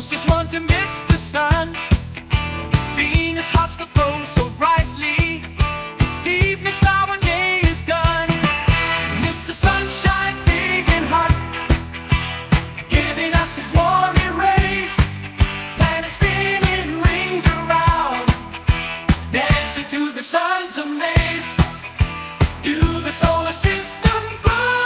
to Mr. Sun. Venus hearts the flow so brightly. Evening star when day is done. Mr. Sunshine, big and hot, giving us his warm rays. Planet spinning rings around, dancing to the sun's amaze. Do the solar system boogie.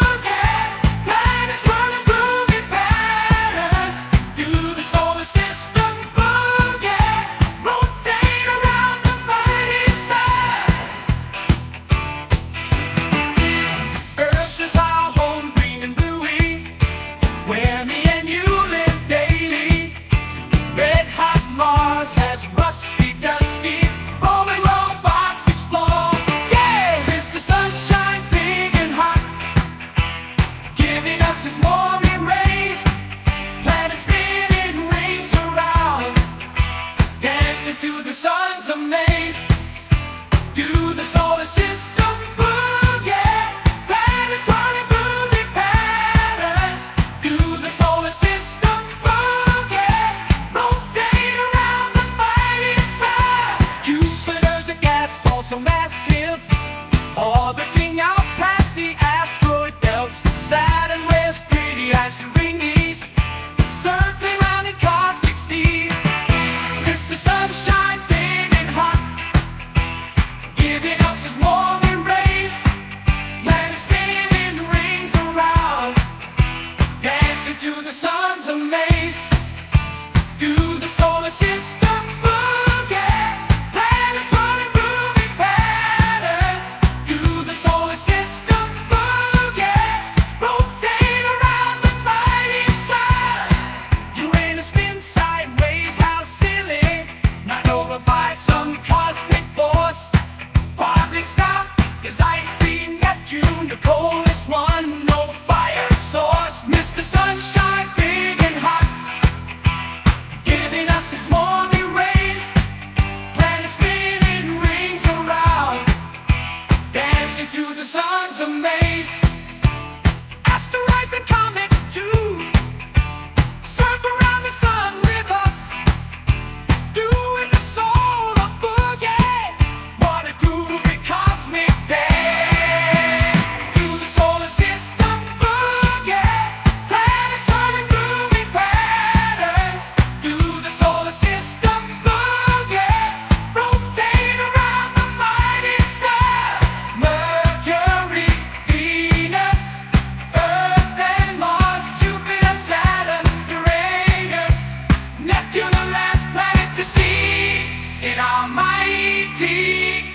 Sun's amaze. Do the solar system boogie. Planets sun's amaze. Do the solar system boogie. Planets running groovy patterns. Do the solar system boogie. Rotate around the mighty sun. Uranus spins sideways, how silly. Not over by some cosmic force. Farthly star is icy Neptune, the coldest one, no fire source. Mr. Sunshine, big and hot, giving us his warming rays. Planet spinning rings around, dancing to the sun's amaze. Asteroids and comets in our mighty